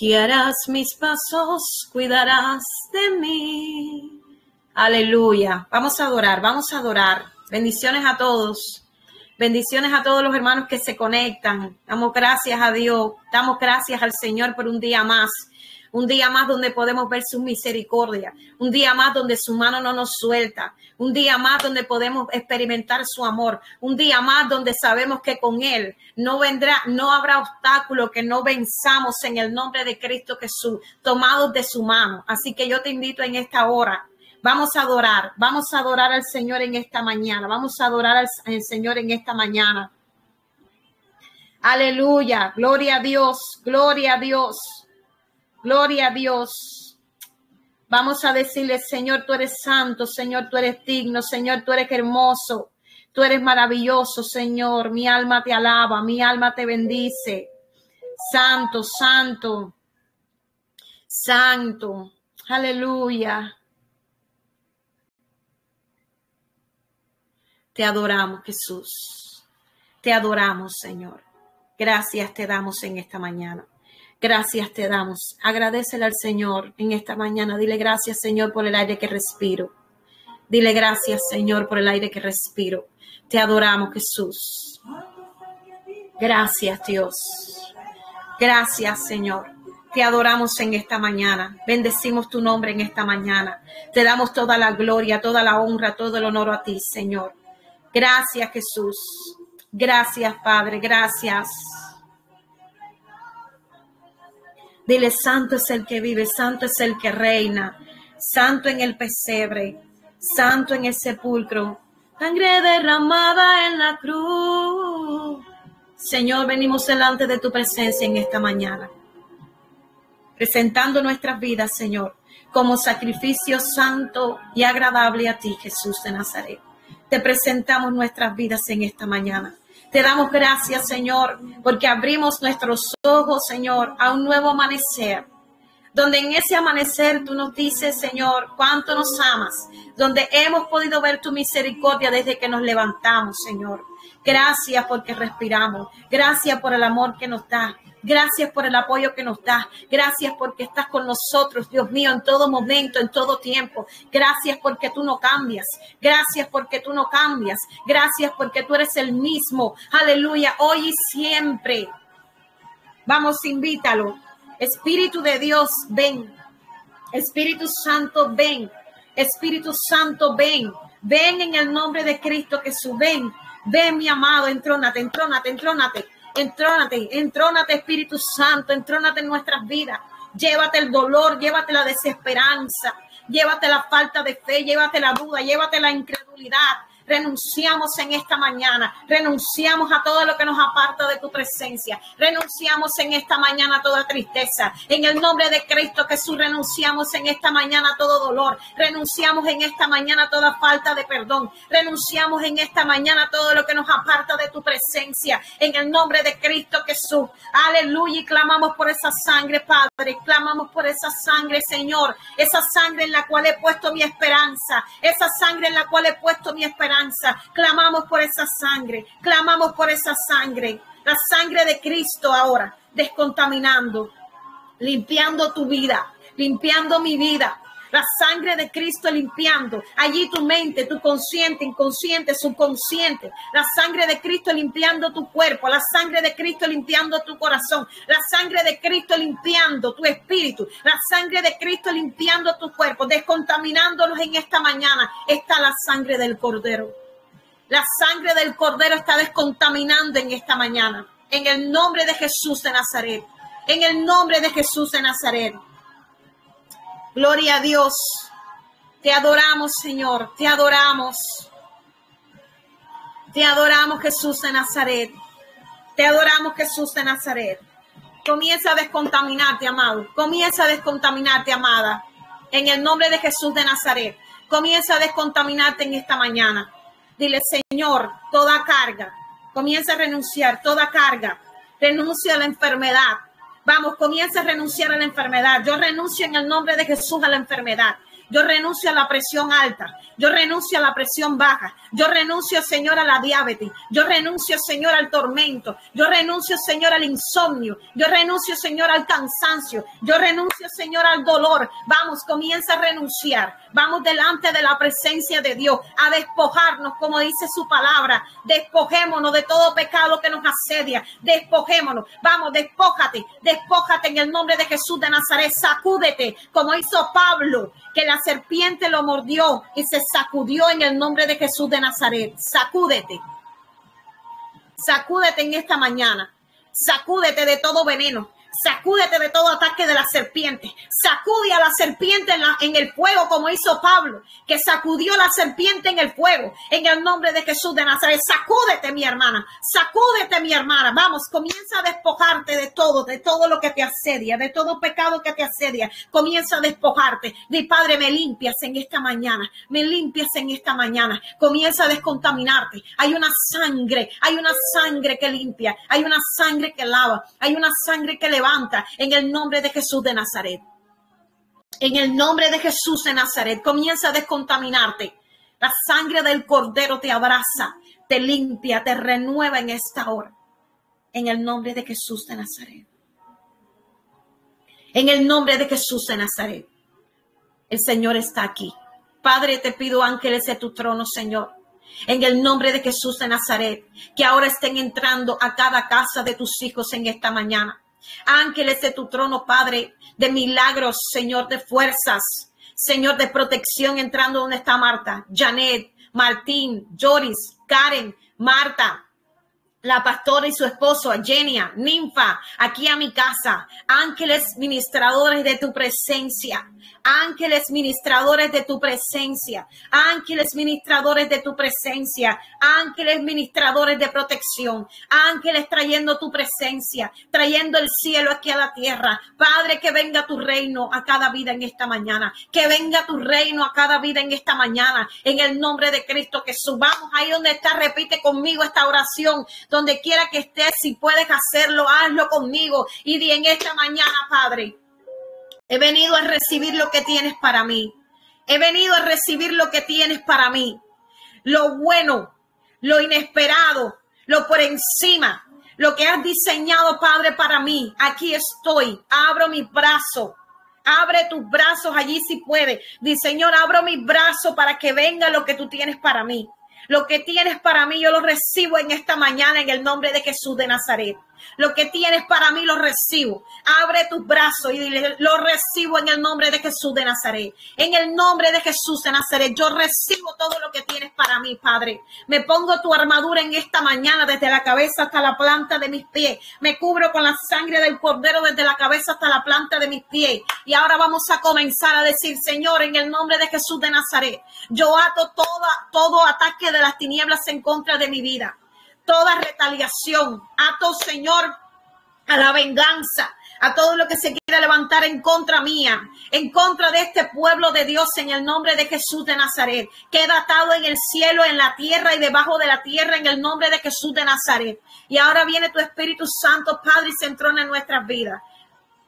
Guiarás mis pasos, cuidarás de mí. Aleluya. Vamos a adorar, vamos a adorar. Bendiciones a todos. Bendiciones a todos los hermanos que se conectan. Damos gracias a Dios. Damos gracias al Señor por un día más un día más donde podemos ver su misericordia, un día más donde su mano no nos suelta, un día más donde podemos experimentar su amor, un día más donde sabemos que con Él no vendrá, no habrá obstáculo que no venzamos en el nombre de Cristo Jesús, tomados de su mano. Así que yo te invito en esta hora. Vamos a adorar, vamos a adorar al Señor en esta mañana, vamos a adorar al, al, Señor en esta mañana. Aleluya, gloria a Dios, gloria a Dios. Gloria a Dios. Vamos a decirle, Señor, tú eres santo, Señor, tú eres digno, Señor, tú eres hermoso, tú eres maravilloso, Señor. Mi alma te alaba, mi alma te bendice. Santo, santo, santo. Aleluya. Te adoramos, Jesús. Te adoramos, Señor. Gracias te damos en esta mañana. Gracias te damos. Agradecele al Señor en esta mañana. Dile gracias, Señor, por el aire que respiro. Dile gracias, Señor, por el aire que respiro. Te adoramos, Jesús. Gracias, Dios. Gracias, Señor. Te adoramos en esta mañana. Bendecimos tu nombre en esta mañana. Te damos toda la gloria, toda la honra, todo el honor a ti, Señor. Gracias, Jesús. Gracias, Padre. Gracias. Dile, santo es el que vive, santo es el que reina, santo en el pesebre, santo en el sepulcro, sangre derramada en la cruz. Señor, venimos delante de tu presencia en esta mañana, presentando nuestras vidas, Señor, como sacrificio santo y agradable a ti, Jesús de Nazaret. Te presentamos nuestras vidas en esta mañana. Te damos gracias, Señor, porque abrimos nuestros ojos, Señor, a un nuevo amanecer. Donde en ese amanecer tú nos dices, Señor, cuánto nos amas. Donde hemos podido ver tu misericordia desde que nos levantamos, Señor. Gracias porque respiramos. Gracias por el amor que nos da. Gracias por el apoyo que nos das. Gracias porque estás con nosotros, Dios mío, en todo momento, en todo tiempo. Gracias porque tú no cambias. Gracias porque tú no cambias. Gracias porque tú eres el mismo. Aleluya, hoy y siempre. Vamos, invítalo. Espíritu de Dios, ven. Espíritu Santo, ven. Espíritu Santo, ven. Ven en el nombre de Cristo Jesús. Ven. Ven, mi amado, entrónate, entrónate, entrónate. Entrónate, entrónate Espíritu Santo, entrónate en nuestras vidas. Llévate el dolor, llévate la desesperanza, llévate la falta de fe, llévate la duda, llévate la incredulidad, renunciamos en esta mañana, renunciamos a todo lo que nos aparta de tu presencia, renunciamos en esta mañana a toda tristeza, en el nombre de Cristo Jesús renunciamos en esta mañana a todo dolor, renunciamos en esta mañana a toda falta de perdón, renunciamos en esta mañana a todo lo que nos aparta de tu presencia, en el nombre de Cristo Jesús, aleluya, y clamamos por esa sangre, Padre, clamamos por esa sangre, Señor, esa sangre en la cual he puesto mi esperanza, esa sangre en la cual he puesto mi esperanza Clamamos por esa sangre, clamamos por esa sangre, la sangre de Cristo ahora, descontaminando, limpiando tu vida, limpiando mi vida, la sangre de Cristo limpiando allí tu mente, tu consciente, inconsciente, subconsciente, la sangre de Cristo limpiando tu cuerpo, la sangre de Cristo limpiando tu corazón, la sangre de Cristo limpiando tu espíritu, la sangre de Cristo limpiando tu cuerpo, descontaminándolos en esta mañana, está la sangre del Cordero. La sangre del Cordero está descontaminando en esta mañana. En el nombre de Jesús de Nazaret. En el nombre de Jesús de Nazaret. Gloria a Dios. Te adoramos, Señor. Te adoramos. Te adoramos, Jesús de Nazaret. Te adoramos, Jesús de Nazaret. Comienza a descontaminarte, amado. Comienza a descontaminarte, amada. En el nombre de Jesús de Nazaret. Comienza a descontaminarte en esta mañana. Dile, Señor, toda carga. Comienza a renunciar, toda carga. Renuncia a la enfermedad Vamos, comienza a renunciar a la enfermedad. Yo renuncio en el nombre de Jesús a la enfermedad. Yo renuncio a la presión alta. Yo renuncio a la presión baja. Yo renuncio, Señor, a la diabetes. Yo renuncio, Señor, al tormento. Yo renuncio, Señor, al insomnio. Yo renuncio, Señor, al cansancio. Yo renuncio, Señor, al dolor. Vamos, comienza a renunciar. Vamos delante de la presencia de Dios a despojarnos, como dice su palabra. Despojémonos de todo pecado que nos asedia. Despojémonos. Vamos, despójate. Despójate en el nombre de Jesús de Nazaret. Sacúdete, como hizo Pablo, que la serpiente lo mordió y se sacudió en el nombre de Jesús de Nazaret. Sacúdete. Sacúdete en esta mañana. Sacúdete de todo veneno. Sacúdete de todo ataque de la serpiente. Sacude a la serpiente en, el fuego, como hizo Pablo, que sacudió la serpiente en el fuego, en el nombre de Jesús de Nazaret. Sacúdete, mi hermana. Sacúdete, mi hermana. Vamos, comienza a despojarte de todo, de todo lo que te asedia, de todo pecado que te asedia. Comienza a despojarte. Di, Padre, me limpias en esta mañana. Me limpias en esta mañana. Comienza a descontaminarte. Hay una sangre, hay una sangre que limpia, hay una sangre que lava, hay una sangre que levanta en el nombre de Jesús de Nazaret. En el nombre de Jesús de Nazaret, comienza a descontaminarte. La sangre del cordero te abraza, te limpia, te renueva en esta hora. En el nombre de Jesús de Nazaret. En el nombre de Jesús de Nazaret. El Señor está aquí. Padre, te pido ángeles de tu trono, Señor. En el nombre de Jesús de Nazaret, que ahora estén entrando a cada casa de tus hijos en esta mañana. Ángeles de tu trono, Padre, de milagros, Señor, de fuerzas, Señor, de protección, entrando donde está Marta, Janet, Martín, Joris, Karen, Marta, la pastora y su esposo, Genia, Ninfa, aquí a mi casa, ángeles ministradores de tu presencia, ángeles ministradores de tu presencia, ángeles ministradores de tu presencia, ángeles ministradores de protección, ángeles trayendo tu presencia, trayendo el cielo aquí a la tierra. Padre, que venga tu reino a cada vida en esta mañana, que venga tu reino a cada vida en esta mañana, en el nombre de Cristo que subamos ahí donde está, repite conmigo esta oración, donde quiera que estés, si puedes hacerlo, hazlo conmigo y di en esta mañana, Padre. He venido a recibir lo que tienes para mí. He venido a recibir lo que tienes para mí. Lo bueno, lo inesperado, lo por encima, lo que has diseñado, Padre, para mí. Aquí estoy. Abro mis brazos. Abre tus brazos allí si puede. Di, Señor, abro mis brazos para que venga lo que tú tienes para mí. Lo que tienes para mí, yo lo recibo en esta mañana en el nombre de Jesús de Nazaret. Lo que tienes para mí lo recibo. Abre tus brazos y dile, lo recibo en el nombre de Jesús de Nazaret. En el nombre de Jesús de Nazaret, yo recibo todo lo que tienes para mí, Padre. Me pongo tu armadura en esta mañana, desde la cabeza hasta la planta de mis pies. Me cubro con la sangre del cordero desde la cabeza hasta la planta de mis pies. Y ahora vamos a comenzar a decir, Señor, en el nombre de Jesús de Nazaret, yo ato toda, todo ataque de las tinieblas en contra de mi vida toda retaliación. Ato, Señor, a la venganza, a todo lo que se quiera levantar en contra mía, en contra de este pueblo de Dios en el nombre de Jesús de Nazaret. Queda atado en el cielo, en la tierra y debajo de la tierra en el nombre de Jesús de Nazaret. Y ahora viene tu Espíritu Santo, Padre, y se entrona en nuestras vidas.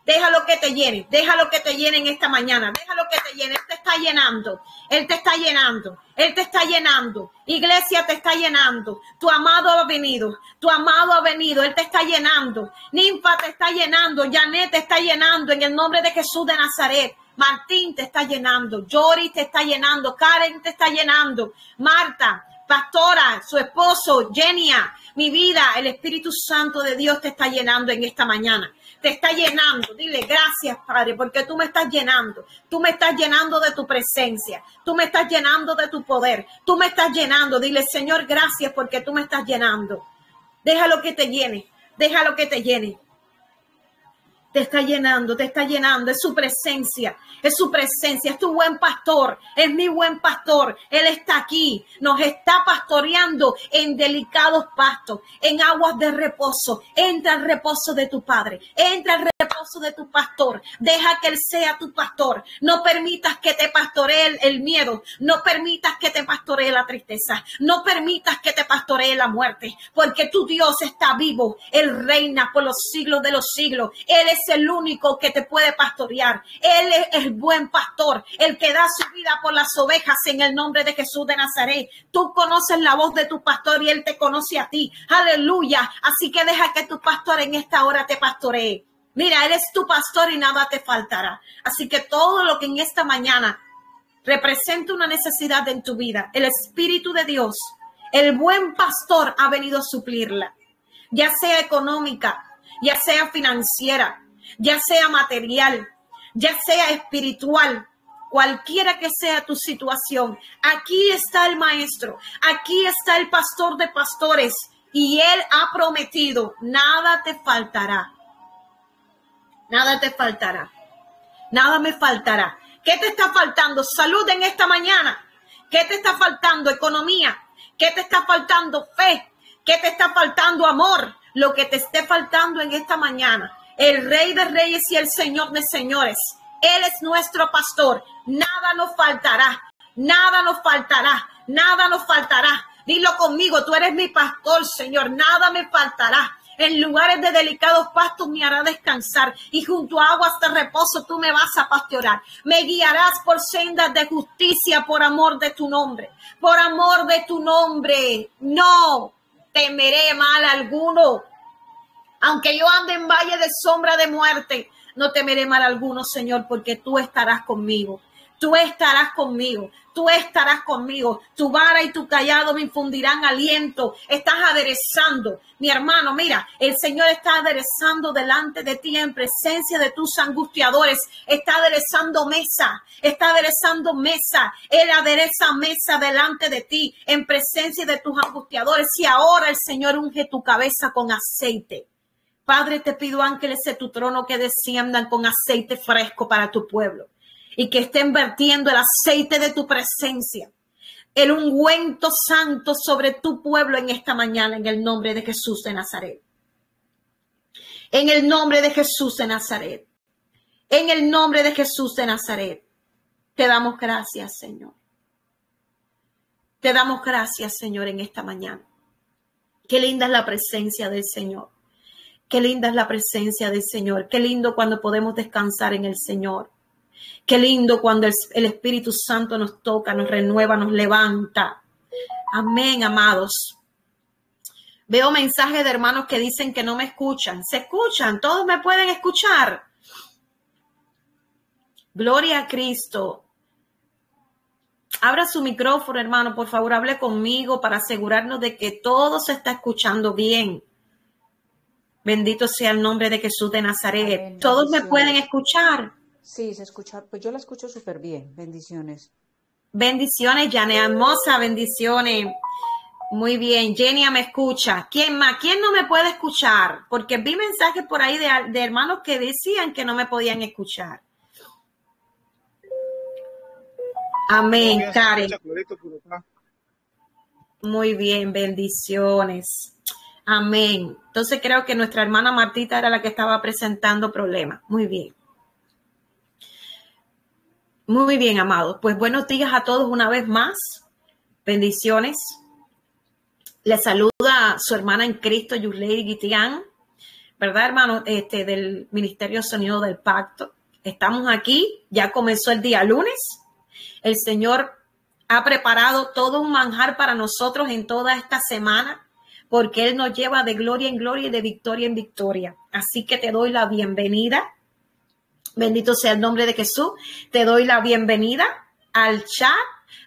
Déjalo que te llene, déjalo que te llene en esta mañana, déjalo que te llene. Él te está llenando, Él te está llenando, Él te está llenando. Iglesia te está llenando. Tu amado ha venido, tu amado ha venido, Él te está llenando. Ninfa te está llenando, Janet te está llenando en el nombre de Jesús de Nazaret. Martín te está llenando, Jory te está llenando, Karen te está llenando, Marta, pastora, su esposo, Genia, mi vida, el Espíritu Santo de Dios te está llenando en esta mañana te está llenando. Dile gracias, Padre, porque tú me estás llenando. Tú me estás llenando de tu presencia. Tú me estás llenando de tu poder. Tú me estás llenando. Dile, Señor, gracias porque tú me estás llenando. Déjalo que te llene. Déjalo que te llene te está llenando, te está llenando, es su presencia, es su presencia, es tu buen pastor, es mi buen pastor, Él está aquí, nos está pastoreando en delicados pastos, en aguas de reposo, entra al reposo de tu Padre, entra al reposo de tu pastor. Deja que Él sea tu pastor. No permitas que te pastoree el, miedo. No permitas que te pastoree la tristeza. No permitas que te pastoree la muerte. Porque tu Dios está vivo. Él reina por los siglos de los siglos. Él es el único que te puede pastorear. Él es el buen pastor. El que da su vida por las ovejas en el nombre de Jesús de Nazaret. Tú conoces la voz de tu pastor y Él te conoce a ti. Aleluya. Así que deja que tu pastor en esta hora te pastoree. Mira, Él es tu pastor y nada te faltará. Así que todo lo que en esta mañana representa una necesidad en tu vida, el Espíritu de Dios, el buen pastor ha venido a suplirla, ya sea económica, ya sea financiera, ya sea material, ya sea espiritual, cualquiera que sea tu situación. Aquí está el maestro, aquí está el pastor de pastores y él ha prometido, nada te faltará. Nada te faltará. Nada me faltará. ¿Qué te está faltando? Salud en esta mañana. ¿Qué te está faltando? Economía. ¿Qué te está faltando? Fe. ¿Qué te está faltando? Amor. Lo que te esté faltando en esta mañana. El Rey de Reyes y el Señor de Señores. Él es nuestro pastor. Nada nos faltará. Nada nos faltará. Nada nos faltará. Dilo conmigo, tú eres mi pastor, Señor, nada me faltará. En lugares de delicados pastos me hará descansar y junto a aguas de reposo tú me vas a pastorear. Me guiarás por sendas de justicia por amor de tu nombre. Por amor de tu nombre. No temeré mal alguno. Aunque yo ande en valle de sombra de muerte, no temeré mal alguno, Señor, porque tú estarás conmigo. Tú estarás conmigo, tú estarás conmigo, tu vara y tu callado me infundirán aliento, estás aderezando. Mi hermano, mira, el Señor está aderezando delante de ti en presencia de tus angustiadores, está aderezando mesa, está aderezando mesa, Él adereza mesa delante de ti en presencia de tus angustiadores. Y ahora el Señor unge tu cabeza con aceite. Padre, te pido ángeles de tu trono que desciendan con aceite fresco para tu pueblo y que estén vertiendo el aceite de tu presencia, el ungüento santo sobre tu pueblo en esta mañana, en el nombre de Jesús de Nazaret. En el nombre de Jesús de Nazaret. En el nombre de Jesús de Nazaret. Te damos gracias, Señor. Te damos gracias, Señor, en esta mañana. Qué linda es la presencia del Señor. Qué linda es la presencia del Señor. Qué lindo cuando podemos descansar en el Señor. Qué lindo cuando el, Espíritu Santo nos toca, nos renueva, nos levanta. Amén, amados. Veo mensajes de hermanos que dicen que no me escuchan. Se escuchan, todos me pueden escuchar. Gloria a Cristo. Abra su micrófono, hermano, por favor, hable conmigo para asegurarnos de que todo se está escuchando bien. Bendito sea el nombre de Jesús de Nazaret. Todos me pueden escuchar. Sí, se escucha, pues yo la escucho súper bien. Bendiciones. Bendiciones, Jane, hermosa, bendiciones. Muy bien, Jenia me escucha. ¿Quién más? ¿Quién no me puede escuchar? Porque vi mensajes por ahí de, de hermanos que decían que no me podían escuchar. Amén, Karen. Muy bien, bendiciones. Amén. Entonces creo que nuestra hermana Martita era la que estaba presentando problemas. Muy bien. Muy bien, amados. Pues buenos días a todos una vez más. Bendiciones. Les saluda su hermana en Cristo, Yusley Guitián, ¿verdad, hermano? Este, del Ministerio Sonido del Pacto. Estamos aquí, ya comenzó el día lunes. El Señor ha preparado todo un manjar para nosotros en toda esta semana, porque Él nos lleva de gloria en gloria y de victoria en victoria. Así que te doy la bienvenida Bendito sea el nombre de Jesús. Te doy la bienvenida al chat.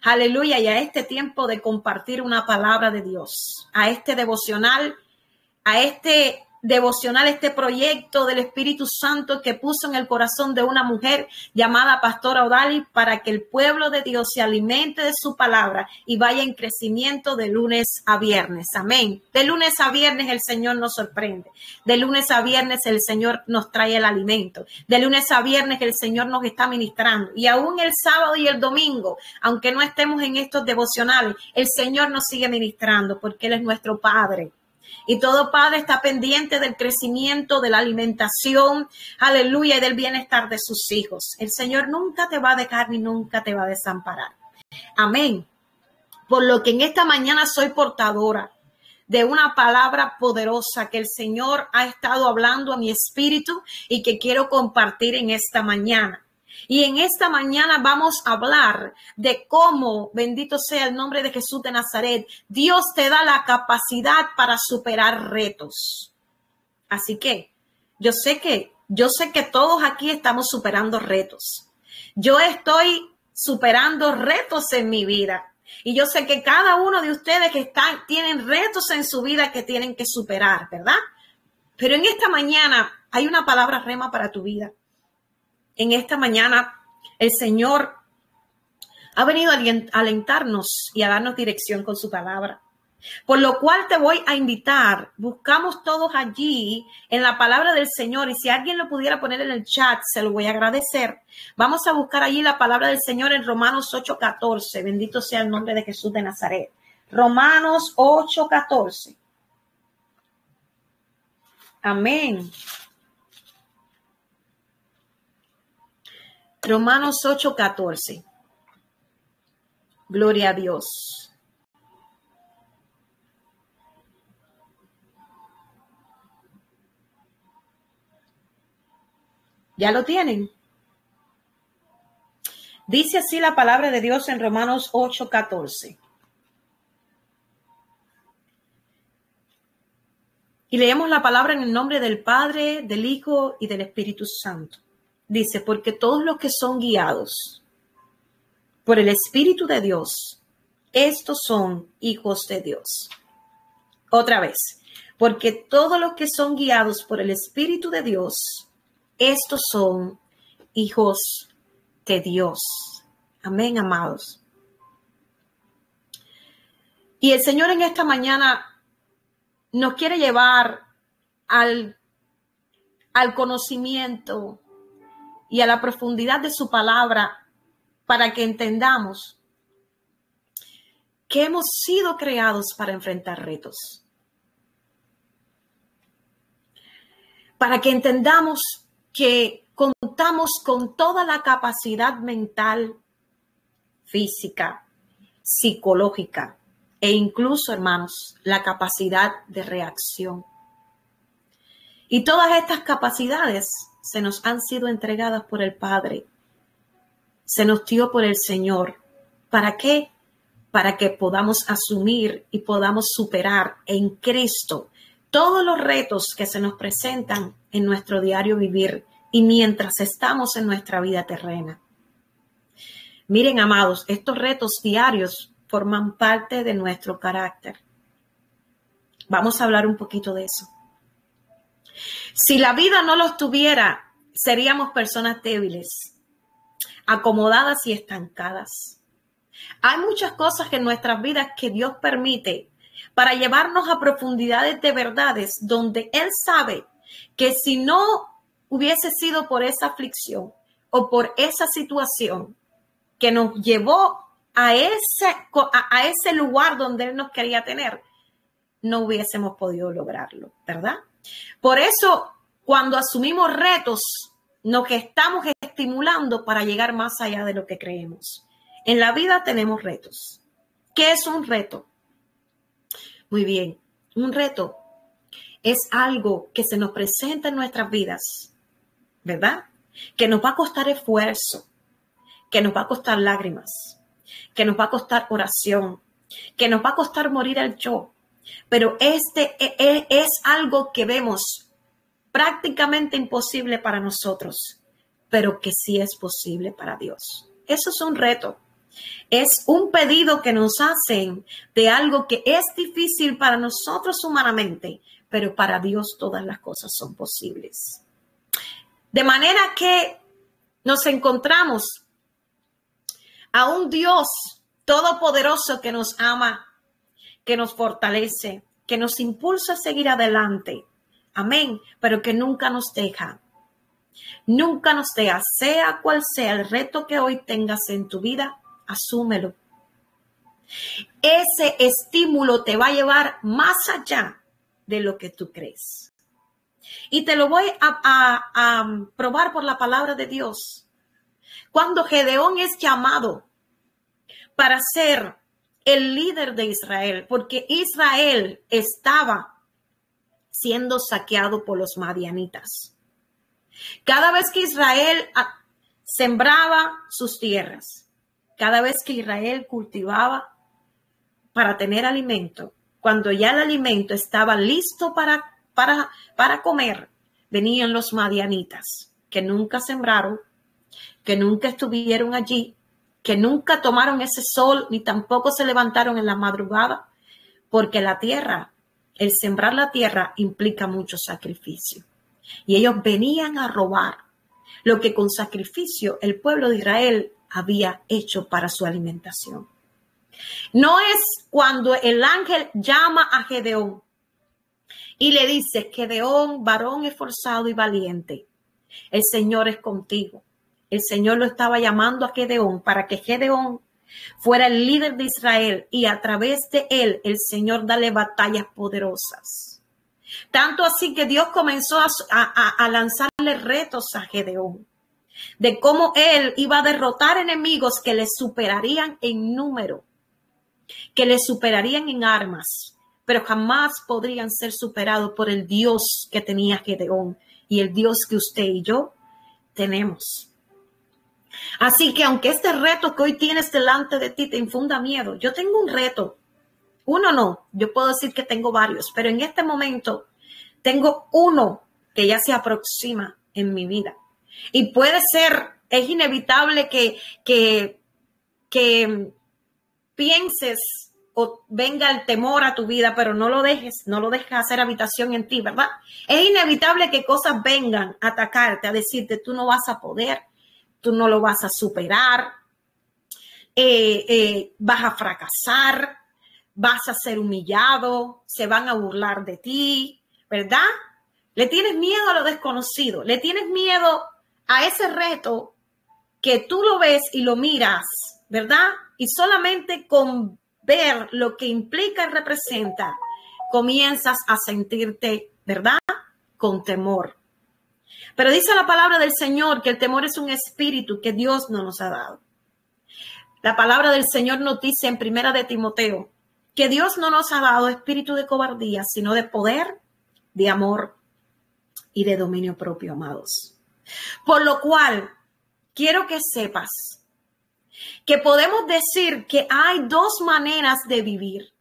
Aleluya. Y a este tiempo de compartir una palabra de Dios. A este devocional. A este devocional, este proyecto del Espíritu Santo que puso en el corazón de una mujer llamada Pastora Odali para que el pueblo de Dios se alimente de su palabra y vaya en crecimiento de lunes a viernes. Amén. De lunes a viernes el Señor nos sorprende. De lunes a viernes el Señor nos trae el alimento. De lunes a viernes el Señor nos está ministrando. Y aún el sábado y el domingo, aunque no estemos en estos devocionales, el Señor nos sigue ministrando porque Él es nuestro Padre. Y todo padre está pendiente del crecimiento, de la alimentación, aleluya, y del bienestar de sus hijos. El Señor nunca te va a dejar ni nunca te va a desamparar. Amén. Por lo que en esta mañana soy portadora de una palabra poderosa que el Señor ha estado hablando a mi espíritu y que quiero compartir en esta mañana. Y en esta mañana vamos a hablar de cómo, bendito sea el nombre de Jesús de Nazaret, Dios te da la capacidad para superar retos. Así que yo sé que, yo sé que todos aquí estamos superando retos. Yo estoy superando retos en mi vida. Y yo sé que cada uno de ustedes que están, tienen retos en su vida que tienen que superar, ¿verdad? Pero en esta mañana hay una palabra rema para tu vida en esta mañana el Señor ha venido a alentarnos y a darnos dirección con su palabra. Por lo cual te voy a invitar, buscamos todos allí en la palabra del Señor y si alguien lo pudiera poner en el chat, se lo voy a agradecer. Vamos a buscar allí la palabra del Señor en Romanos 8:14. Bendito sea el nombre de Jesús de Nazaret. Romanos 8:14. Amén. Romanos 8:14. Gloria a Dios. ¿Ya lo tienen? Dice así la palabra de Dios en Romanos 8:14. Y leemos la palabra en el nombre del Padre, del Hijo y del Espíritu Santo. Dice, porque todos los que son guiados por el Espíritu de Dios, estos son hijos de Dios. Otra vez, porque todos los que son guiados por el Espíritu de Dios, estos son hijos de Dios. Amén, amados. Y el Señor en esta mañana nos quiere llevar al, al conocimiento y a la profundidad de su palabra para que entendamos que hemos sido creados para enfrentar retos. Para que entendamos que contamos con toda la capacidad mental, física, psicológica e incluso, hermanos, la capacidad de reacción. Y todas estas capacidades se nos han sido entregadas por el Padre, se nos dio por el Señor. ¿Para qué? Para que podamos asumir y podamos superar en Cristo todos los retos que se nos presentan en nuestro diario vivir y mientras estamos en nuestra vida terrena. Miren, amados, estos retos diarios forman parte de nuestro carácter. Vamos a hablar un poquito de eso. Si la vida no los tuviera, seríamos personas débiles, acomodadas y estancadas. Hay muchas cosas en nuestras vidas que Dios permite para llevarnos a profundidades de verdades donde Él sabe que si no hubiese sido por esa aflicción o por esa situación que nos llevó a ese, a, ese lugar donde Él nos quería tener, no hubiésemos podido lograrlo, ¿verdad? Por eso, cuando asumimos retos, nos estamos estimulando para llegar más allá de lo que creemos. En la vida tenemos retos. ¿Qué es un reto? Muy bien, un reto es algo que se nos presenta en nuestras vidas, ¿verdad? Que nos va a costar esfuerzo, que nos va a costar lágrimas, que nos va a costar oración, que nos va a costar morir al yo, pero este e, e, es algo que vemos prácticamente imposible para nosotros, pero que sí es posible para Dios. Eso es un reto. Es un pedido que nos hacen de algo que es difícil para nosotros humanamente, pero para Dios todas las cosas son posibles. De manera que nos encontramos a un Dios todopoderoso que nos ama que nos fortalece, que nos impulsa a seguir adelante. Amén, pero que nunca nos deja. Nunca nos deja, sea cual sea el reto que hoy tengas en tu vida, asúmelo. Ese estímulo te va a llevar más allá de lo que tú crees. Y te lo voy a, a probar por la palabra de Dios. Cuando Gedeón es llamado para ser el líder de Israel, porque Israel estaba siendo saqueado por los madianitas. Cada vez que Israel ah, sembraba sus tierras, cada vez que Israel cultivaba para tener alimento, cuando ya el alimento estaba listo para, para, para comer, venían los madianitas, que nunca sembraron, que nunca estuvieron allí, que nunca tomaron ese sol ni tampoco se levantaron en la madrugada, porque la tierra, el sembrar la tierra implica mucho sacrificio. Y ellos venían a robar lo que con sacrificio el pueblo de Israel había hecho para su alimentación. No es cuando el ángel llama a Gedeón y le dice, Gedeón, varón esforzado y valiente, el Señor es contigo el Señor lo estaba llamando a Gedeón para que Gedeón fuera el líder de Israel y a través de él el Señor dale batallas poderosas. Tanto así que Dios comenzó a, lanzarle retos a Gedeón de cómo él iba a derrotar enemigos que le superarían en número, que le superarían en armas, pero jamás podrían ser superados por el Dios que tenía Gedeón y el Dios que usted y yo tenemos. Así que aunque este reto que hoy tienes delante de ti te infunda miedo, yo tengo un reto. Uno no, yo puedo decir que tengo varios, pero en este momento tengo uno que ya se aproxima en mi vida. Y puede ser, es inevitable que, que, que pienses o venga el temor a tu vida, pero no lo dejes, no lo dejes hacer habitación en ti, ¿verdad? Es inevitable que cosas vengan a atacarte, a decirte, tú no vas a poder, tú no lo vas a superar, eh, eh, vas a fracasar, vas a ser humillado, se van a burlar de ti, ¿verdad? Le tienes miedo a lo desconocido, le tienes miedo a ese reto que tú lo ves y lo miras, ¿verdad? Y solamente con ver lo que implica y representa, comienzas a sentirte, ¿verdad? Con temor. Pero dice la palabra del Señor que el temor es un espíritu que Dios no nos ha dado. La palabra del Señor nos dice en primera de Timoteo que Dios no nos ha dado espíritu de cobardía, sino de poder, de amor y de dominio propio, amados. Por lo cual, quiero que sepas que podemos decir que hay dos maneras de vivir.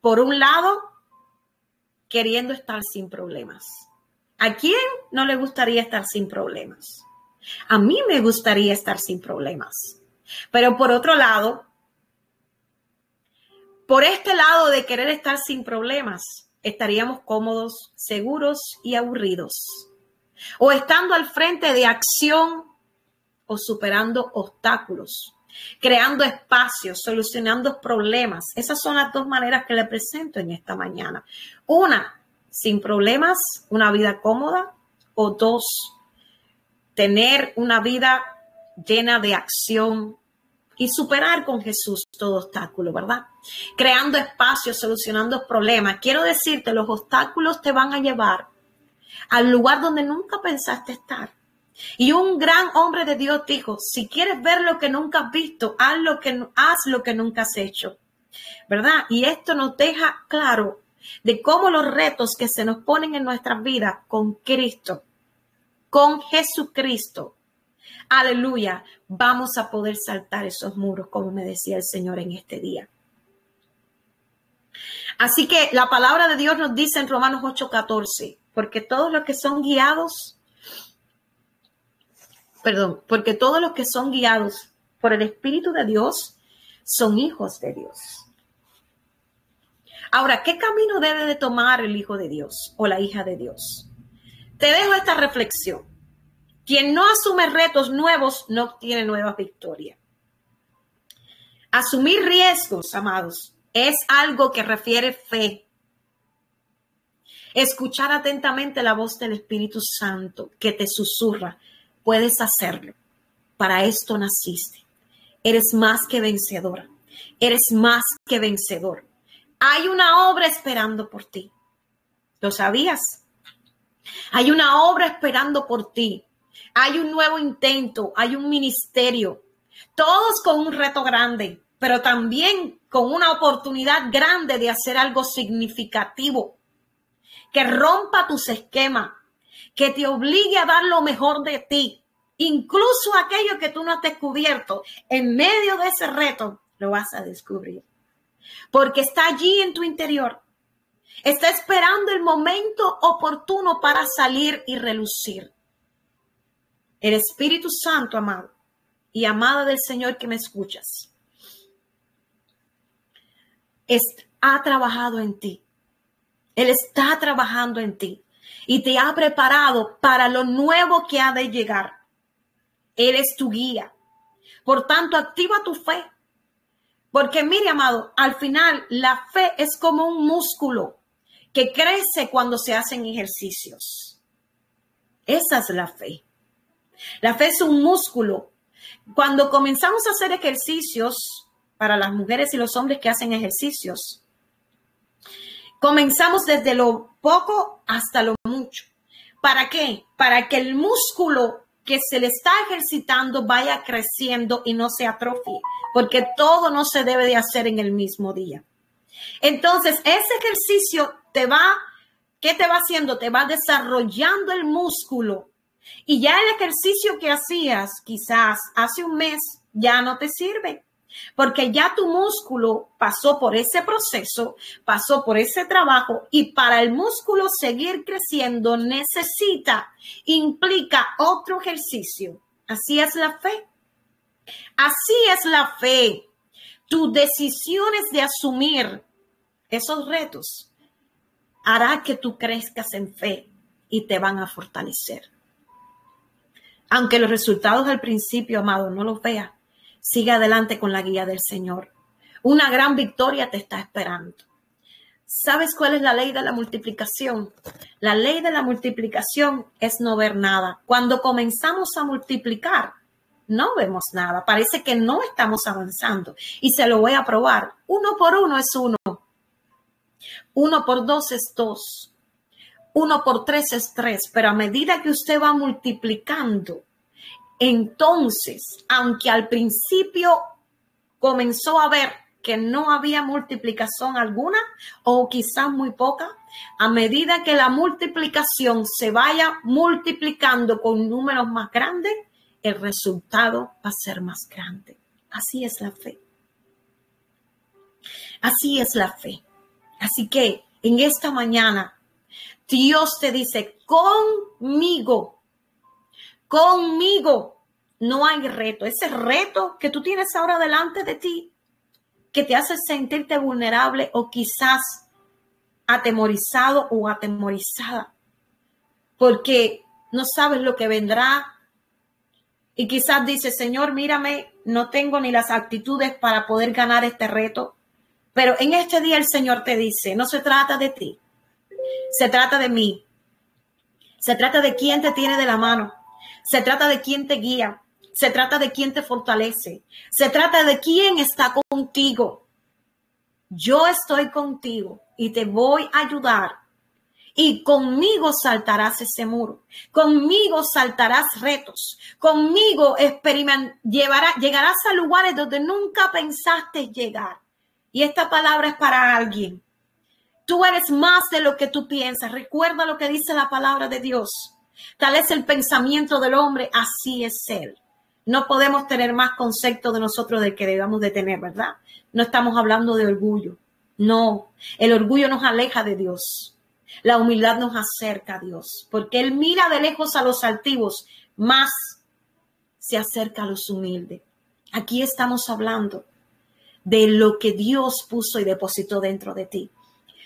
Por un lado, queriendo estar sin problemas. ¿A quién no le gustaría estar sin problemas? A mí me gustaría estar sin problemas. Pero por otro lado, por este lado de querer estar sin problemas, estaríamos cómodos, seguros y aburridos. O estando al frente de acción o superando obstáculos, creando espacios, solucionando problemas. Esas son las dos maneras que le presento en esta mañana. Una, sin problemas, una vida cómoda, o dos, tener una vida llena de acción y superar con Jesús todo obstáculo, ¿verdad? Creando espacios, solucionando problemas. Quiero decirte, los obstáculos te van a llevar al lugar donde nunca pensaste estar. Y un gran hombre de Dios dijo, si quieres ver lo que nunca has visto, haz lo que, haz lo que nunca has hecho. ¿Verdad? Y esto nos deja claro de cómo los retos que se nos ponen en nuestras vidas con Cristo, con Jesucristo, aleluya, vamos a poder saltar esos muros, como me decía el Señor en este día. Así que la palabra de Dios nos dice en Romanos 8:14, porque todos los que son guiados, perdón, porque todos los que son guiados por el Espíritu de Dios son hijos de Dios. Ahora, ¿qué camino debe de tomar el Hijo de Dios o la hija de Dios? Te dejo esta reflexión. Quien no asume retos nuevos no obtiene nuevas victorias. Asumir riesgos, amados, es algo que refiere fe. Escuchar atentamente la voz del Espíritu Santo que te susurra. Puedes hacerlo. Para esto naciste. Eres más que vencedora. Eres más que vencedor. Hay una obra esperando por ti. ¿Lo sabías? Hay una obra esperando por ti. Hay un nuevo intento, hay un ministerio. Todos con un reto grande, pero también con una oportunidad grande de hacer algo significativo. Que rompa tus esquemas, que te obligue a dar lo mejor de ti. Incluso aquello que tú no has descubierto, en medio de ese reto, lo vas a descubrir. Porque está allí en tu interior Está esperando el momento oportuno para salir y relucir. El Espíritu Santo, amado, y amada del Señor que me escuchas, ha trabajado en ti. Él está trabajando en ti y te ha preparado para lo nuevo que ha de llegar. Él es tu guía. Por tanto, activa tu fe. Porque mire, amado, al final la fe es como un músculo que crece cuando se hacen ejercicios. Esa es la fe. La fe es un músculo. Cuando comenzamos a hacer ejercicios, para las mujeres y los hombres que hacen ejercicios, comenzamos desde lo poco hasta lo mucho. ¿Para qué? Para que el músculo que se le está ejercitando vaya creciendo y no se atrofie, porque todo no se debe de hacer en el mismo día. Entonces, ese ejercicio te va, ¿qué te va haciendo? Te va desarrollando el músculo. Y ya el ejercicio que hacías quizás hace un mes ya no te sirve. Porque ya tu músculo pasó por ese proceso, pasó por ese trabajo y para el músculo seguir creciendo necesita, implica otro ejercicio. Así es la fe. Así es la fe. Tus decisiones de asumir esos retos hará que tú crezcas en fe y te van a fortalecer. Aunque los resultados al principio, amado, no los veas, sigue adelante con la guía del Señor. Una gran victoria te está esperando. ¿Sabes cuál es la ley de la multiplicación? La ley de la multiplicación es no ver nada. Cuando comenzamos a multiplicar, no vemos nada. Parece que no estamos avanzando. Y se lo voy a probar. Uno por uno es uno. Uno por dos es dos. Uno por tres es tres. Pero a medida que usted va multiplicando, entonces, aunque al principio comenzó a ver que no había multiplicación alguna o quizás muy poca, a medida que la multiplicación se vaya multiplicando con números más grandes, el resultado va a ser más grande. Así es la fe. Así es la fe. Así que en esta mañana, Dios te dice, conmigo, conmigo no hay reto. Ese reto que tú tienes ahora delante de ti, que te hace sentirte vulnerable o quizás atemorizado o atemorizada, porque no sabes lo que vendrá. Y quizás dices, Señor, mírame, no tengo ni las actitudes para poder ganar este reto. Pero en este día el Señor te dice, no se trata de ti, se trata de mí. Se trata de quién te tiene de la mano. Se trata de quién te guía. Se trata de quién te fortalece. Se trata de quién está contigo. Yo estoy contigo y te voy a ayudar. Y conmigo saltarás ese muro. Conmigo saltarás retos. Conmigo llegarás a lugares donde nunca pensaste llegar. Y esta palabra es para alguien. Tú eres más de lo que tú piensas. Recuerda lo que dice la palabra de Dios. Tal es el pensamiento del hombre, así es él. No podemos tener más concepto de nosotros del que debamos de tener, ¿verdad? No estamos hablando de orgullo. No, el orgullo nos aleja de Dios. La humildad nos acerca a Dios, porque Él mira de lejos a los altivos, más se acerca a los humildes. Aquí estamos hablando de lo que Dios puso y depositó dentro de ti,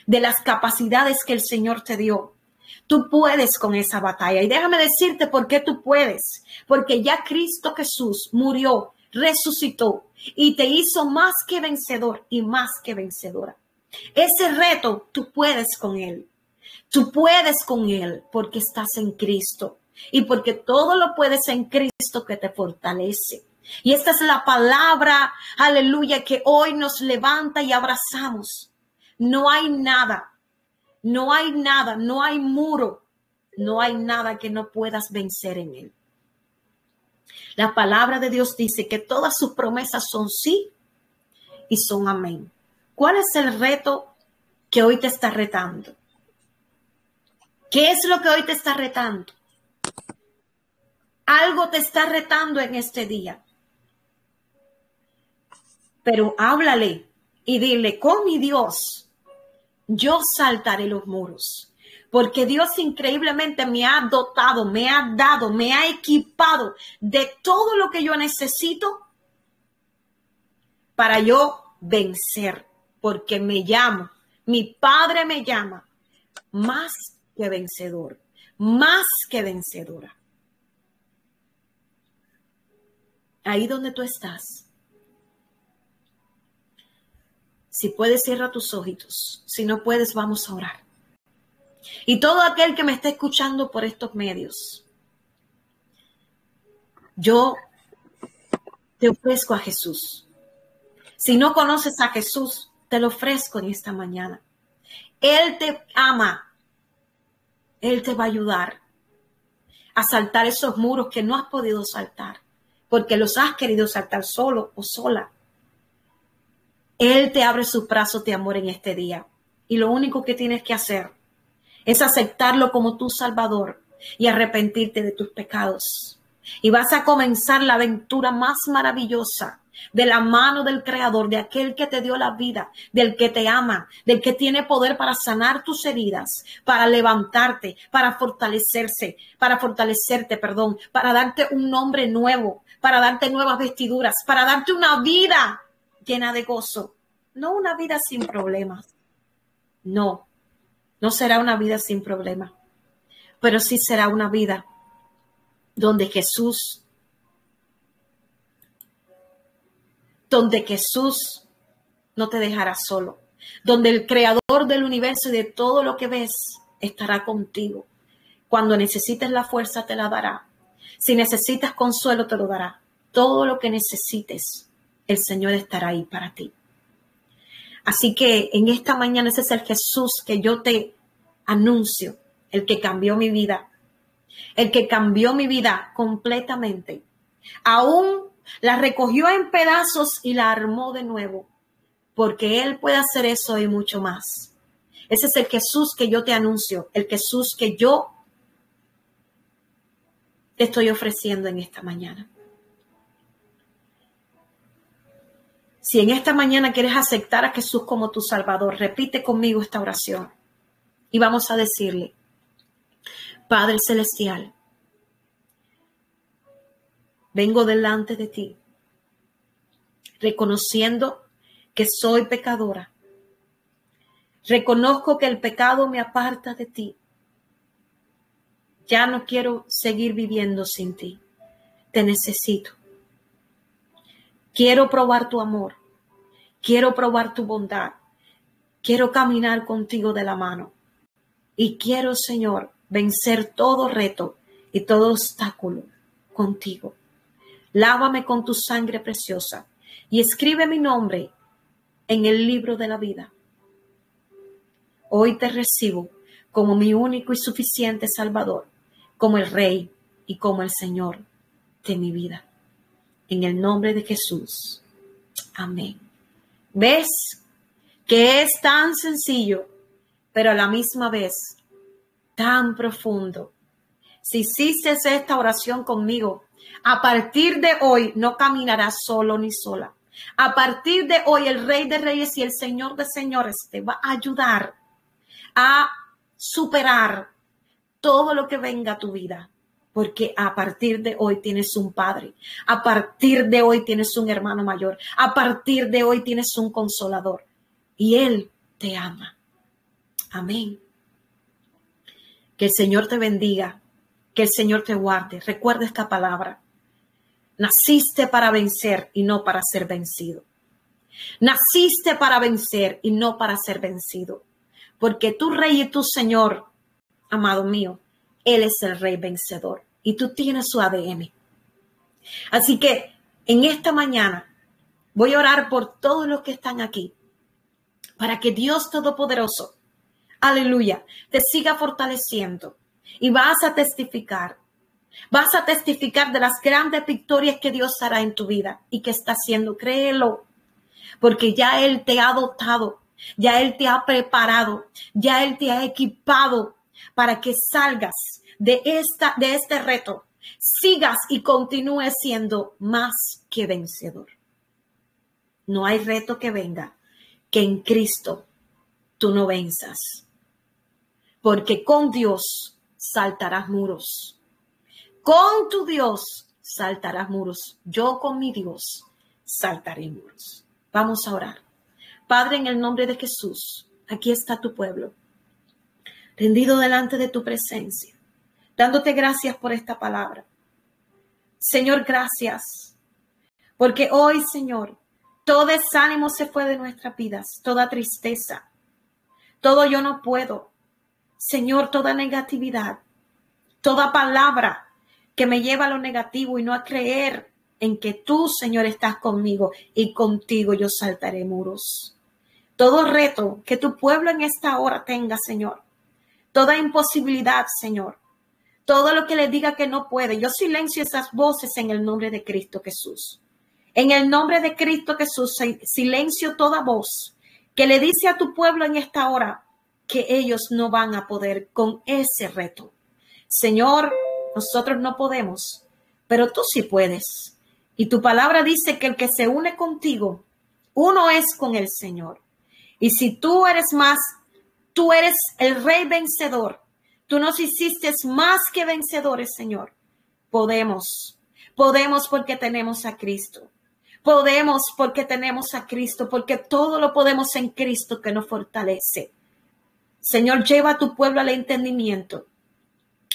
de las capacidades que el Señor te dio. Tú puedes con esa batalla. Y déjame decirte por qué tú puedes. Porque ya Cristo Jesús murió, resucitó y te hizo más que vencedor y más que vencedora. Ese reto tú puedes con Él. Tú puedes con Él porque estás en Cristo y porque todo lo puedes en Cristo que te fortalece. Y esta es la palabra, aleluya, que hoy nos levanta y abrazamos. No hay nada, No hay nada, no hay muro, no hay nada que no puedas vencer en él. La palabra de Dios dice que todas sus promesas son sí y son amén. ¿Cuál es el reto que hoy te está retando? ¿Qué es lo que hoy te está retando? Algo te está retando en este día. Pero háblale y dile, con mi Dios, yo saltaré los muros. Porque Dios increíblemente me ha dotado, me ha dado, me ha equipado de todo lo que yo necesito para yo vencer. Porque me llamo, mi Padre me llama más que vencedor, más que vencedora. Ahí donde tú estás. Si puedes, cierra tus ojitos. Si no puedes, vamos a orar. Y todo aquel que me esté escuchando por estos medios, yo te ofrezco a Jesús. Si no conoces a Jesús, te lo ofrezco en esta mañana. Él te ama. Él te va a ayudar a saltar esos muros que no has podido saltar, porque los has querido saltar solo o sola. Él te abre sus brazos de amor en este día. Y lo único que tienes que hacer es aceptarlo como tu Salvador y arrepentirte de tus pecados. Y vas a comenzar la aventura más maravillosa de la mano del Creador, de aquel que te dio la vida, del que te ama, del que tiene poder para sanar tus heridas, para levantarte, para fortalecerse, para fortalecerte, perdón, para darte un nombre nuevo, para darte nuevas vestiduras, para darte una vida llena de gozo, no una vida sin problemas. No, no será una vida sin problemas, pero sí será una vida donde Jesús, donde Jesús no te dejará solo, donde el creador del universo y de todo lo que ves estará contigo. Cuando necesites la fuerza te la dará. Si necesitas consuelo te lo dará. Todo lo que necesites, el Señor estará ahí para ti. Así que en esta mañana ese es el Jesús que yo te anuncio, el que cambió mi vida, el que cambió mi vida completamente. Aún la recogió en pedazos y la armó de nuevo, porque Él puede hacer eso y mucho más. Ese es el Jesús que yo te anuncio, el Jesús que yo te estoy ofreciendo en esta mañana. Si en esta mañana quieres aceptar a Jesús como tu Salvador, repite conmigo esta oración y vamos a decirle, Padre Celestial, vengo delante de ti, reconociendo que soy pecadora. Reconozco que el pecado me aparta de ti. Ya no quiero seguir viviendo sin ti. Te necesito. Quiero probar tu amor. Quiero probar tu bondad. Quiero caminar contigo de la mano. Y quiero, Señor, vencer todo reto y todo obstáculo contigo. Lávame con tu sangre preciosa y escribe mi nombre en el libro de la vida. Hoy te recibo como mi único y suficiente Salvador, como el Rey y como el Señor de mi vida. En el nombre de Jesús. Amén. ¿Ves que es tan sencillo, pero a la misma vez tan profundo? Si hiciste esta oración conmigo, a partir de hoy no caminarás solo ni sola. A partir de hoy el Rey de Reyes y el Señor de Señores te va a ayudar a superar todo lo que venga a tu vida porque a partir de hoy tienes un padre, a partir de hoy tienes un hermano mayor, a partir de hoy tienes un consolador y Él te ama. Amén. Que el Señor te bendiga, que el Señor te guarde. Recuerda esta palabra. Naciste para vencer y no para ser vencido. Naciste para vencer y no para ser vencido. Porque tu rey y tu Señor, amado mío, él es el rey vencedor y tú tienes su ADN. Así que en esta mañana voy a orar por todos los que están aquí para que Dios Todopoderoso aleluya, te siga fortaleciendo y vas a testificar. Vas a testificar de las grandes victorias que Dios hará en tu vida y que está haciendo. Créelo, porque ya Él te ha dotado, ya Él te ha preparado, ya Él te ha equipado para que salgas de, esta, de este reto, sigas y continúes siendo más que vencedor. No hay reto que venga que en Cristo tú no venzas. Porque con Dios saltarás muros. Con tu Dios saltarás muros. Yo con mi Dios saltaré muros. Vamos a orar. Padre, en el nombre de Jesús, aquí está tu pueblo, rendido delante de tu presencia, dándote gracias por esta palabra. Señor, gracias, porque hoy, Señor, todo desánimo se fue de nuestras vidas, toda tristeza, todo yo no puedo. Señor, toda negatividad, toda palabra que me lleva a lo negativo y no a creer en que tú, Señor, estás conmigo y contigo yo saltaré muros. Todo reto que tu pueblo en esta hora tenga, Señor. Toda imposibilidad, Señor. Todo lo que le diga que no puede. Yo silencio esas voces en el nombre de Cristo Jesús. En el nombre de Cristo Jesús, silencio toda voz que le dice a tu pueblo en esta hora que ellos no van a poder con ese reto. Señor, nosotros no podemos, pero tú sí puedes. Y tu palabra dice que el que se une contigo, uno es con el Señor. Y si tú eres más, tú eres el rey vencedor. Tú nos hiciste más que vencedores, Señor. Podemos, podemos porque tenemos a Cristo. Podemos porque tenemos a Cristo, porque todo lo podemos en Cristo que nos fortalece. Señor, lleva a tu pueblo al entendimiento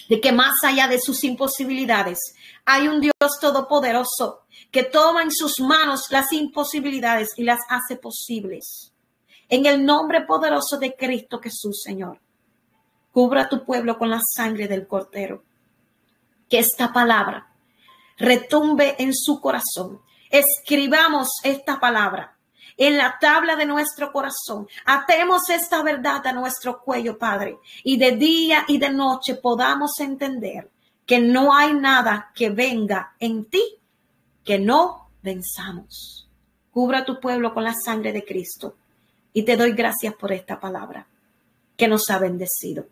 de que más allá de sus imposibilidades hay un Dios todopoderoso que toma en sus manos las imposibilidades y las hace posibles. En el nombre poderoso de Cristo Jesús, Señor, cubra tu pueblo con la sangre del Cordero. Que esta palabra retumbe en su corazón Escribamos esta palabra en la tabla de nuestro corazón. Atemos esta verdad a nuestro cuello, Padre, y de día y de noche podamos entender que no hay nada que venga en ti que no venzamos. Cubra tu pueblo con la sangre de Cristo y te doy gracias por esta palabra que nos ha bendecido.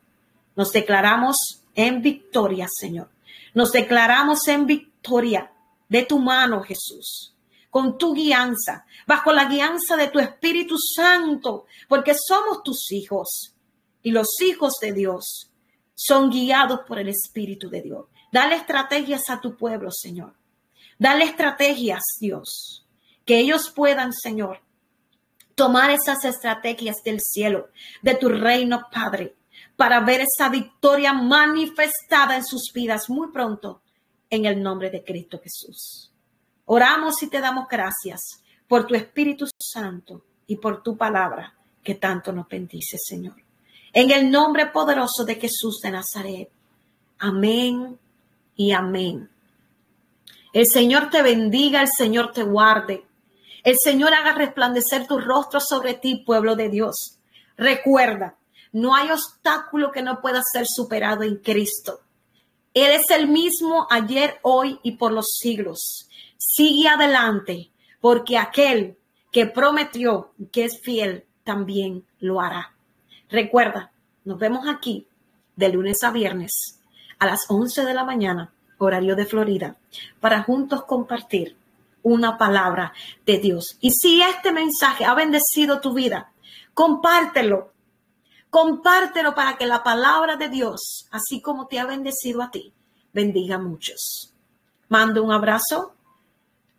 Nos declaramos en victoria, Señor. Nos declaramos en victoria de tu mano, Jesús, con tu guianza, bajo la guianza de tu Espíritu Santo, porque somos tus hijos y los hijos de Dios son guiados por el Espíritu de Dios. Dale estrategias a tu pueblo, Señor. Dale estrategias, Dios, que ellos puedan, Señor, tomar esas estrategias del cielo, de tu reino, Padre, para ver esa victoria manifestada en sus vidas muy pronto en el nombre de Cristo Jesús. Oramos y te damos gracias por tu Espíritu Santo y por tu palabra que tanto nos bendice, Señor. En el nombre poderoso de Jesús de Nazaret. Amén y amén. El Señor te bendiga, el Señor te guarde. El Señor haga resplandecer tu rostro sobre ti, pueblo de Dios. Recuerda, no hay obstáculo que no pueda ser superado en Cristo. Él es el mismo ayer, hoy y por los siglos. Sigue adelante, porque aquel que prometió que es fiel también lo hará. Recuerda, nos vemos aquí de lunes a viernes a las 11 de la mañana, horario de Florida, para juntos compartir una palabra de Dios. Y si este mensaje ha bendecido tu vida, compártelo Compártelo para que la palabra de Dios, así como te ha bendecido a ti, bendiga a muchos. Mando un abrazo.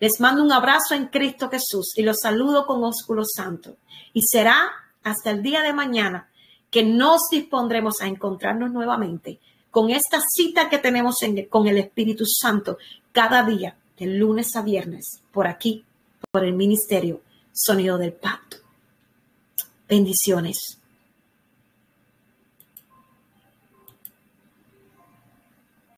Les mando un abrazo en Cristo Jesús y los saludo con ósculo santo. Y será hasta el día de mañana que nos dispondremos a encontrarnos nuevamente con esta cita que tenemos con el Espíritu Santo cada día, de lunes a viernes, por aquí, por el ministerio Sonido del Pacto. Bendiciones.